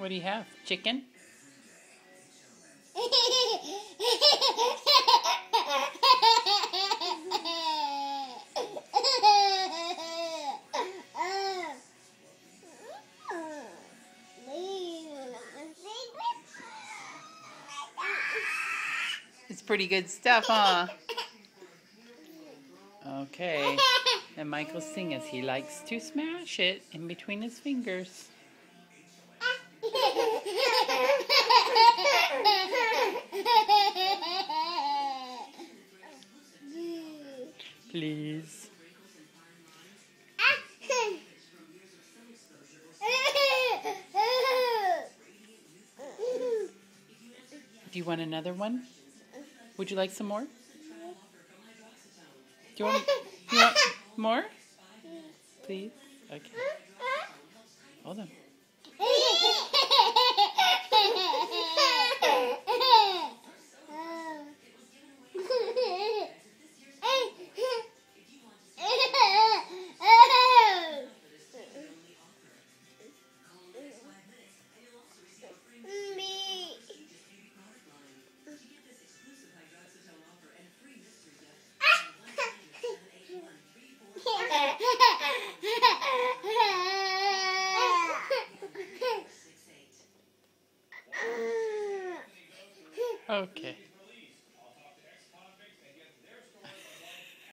What do you have? Chicken? It's pretty good stuff, huh? Okay. And Michael's sing as he likes to smash it in between his fingers. Please. Do you want another one? Would you like some more? Do you want, you want more? Please? Okay. Hold on. Okay.